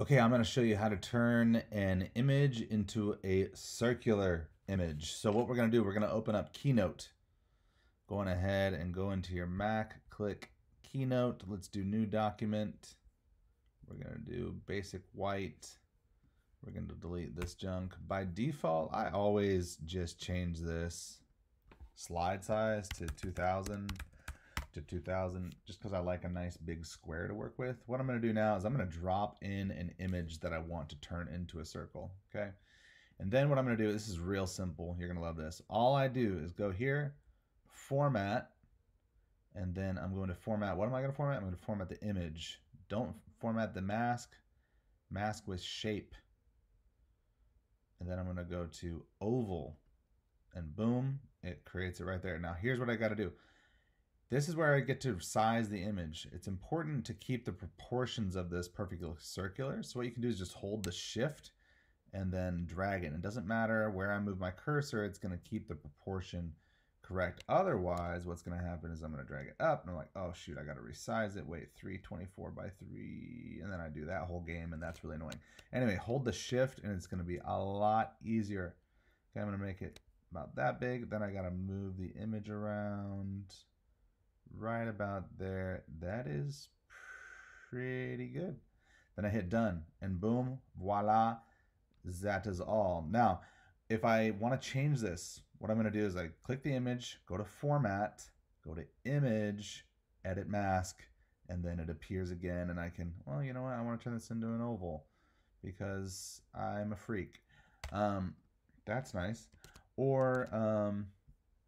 Okay, I'm going to show you how to turn an image into a circular image. So what we're going to do, we're going to open up Keynote. Going ahead and go into your Mac, click Keynote. Let's do New Document. We're going to do Basic White. We're going to delete this junk. By default, I always just change this slide size to 2000 to 2000 just because I like a nice big square to work with. What I'm going to do now is I'm going to drop in an image that I want to turn into a circle. Okay. And then what I'm going to do, this is real simple. You're going to love this. All I do is go here, format, and then I'm going to format. What am I going to format? I'm going to format the image. Don't format the mask. Mask with shape. And then I'm going to go to oval and boom, it creates it right there. Now here's what I got to do. This is where I get to size the image. It's important to keep the proportions of this perfectly circular. So what you can do is just hold the shift and then drag it. It doesn't matter where I move my cursor, it's gonna keep the proportion correct. Otherwise, what's gonna happen is I'm gonna drag it up and I'm like, oh shoot, I gotta resize it. Wait, 324 by three, and then I do that whole game and that's really annoying. Anyway, hold the shift and it's gonna be a lot easier. Okay, I'm gonna make it about that big. Then I gotta move the image around right about there. That is pretty good. Then I hit done and boom, voila, that is all. Now, if I want to change this, what I'm going to do is I click the image, go to format, go to image, edit mask, and then it appears again and I can, well, you know what, I want to turn this into an oval because I'm a freak. Um, that's nice. Or, um,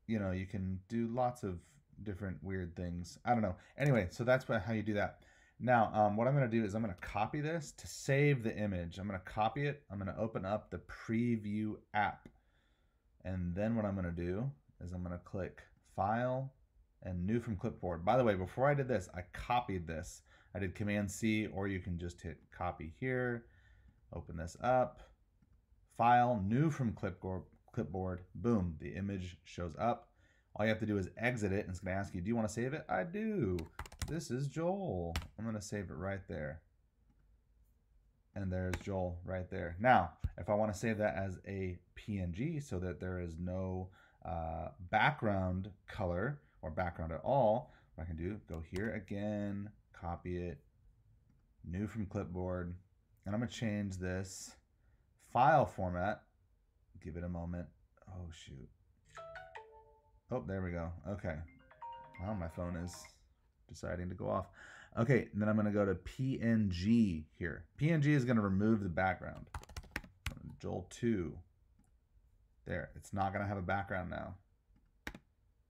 you know, you can do lots of different weird things. I don't know. Anyway, so that's what, how you do that. Now, um, what I'm going to do is I'm going to copy this to save the image. I'm going to copy it. I'm going to open up the preview app. And then what I'm going to do is I'm going to click File and New from Clipboard. By the way, before I did this, I copied this. I did Command C, or you can just hit Copy here. Open this up. File, New from Clipboard. Clipboard. Boom, the image shows up. All you have to do is exit it, and it's going to ask you, do you want to save it? I do. This is Joel. I'm going to save it right there. And there's Joel right there. Now, if I want to save that as a PNG so that there is no uh, background color or background at all, what I can do, go here again, copy it, new from clipboard, and I'm going to change this file format. Give it a moment. Oh, shoot. Oh, there we go. Okay. Wow, my phone is deciding to go off. Okay, then I'm going to go to PNG here. PNG is going to remove the background. Joel 2. There, it's not going to have a background now.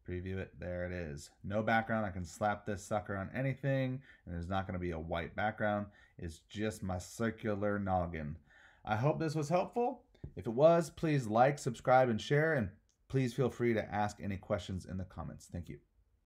Preview it. There it is. No background. I can slap this sucker on anything, and there's not going to be a white background. It's just my circular noggin. I hope this was helpful. If it was, please like, subscribe, and share, and Please feel free to ask any questions in the comments. Thank you.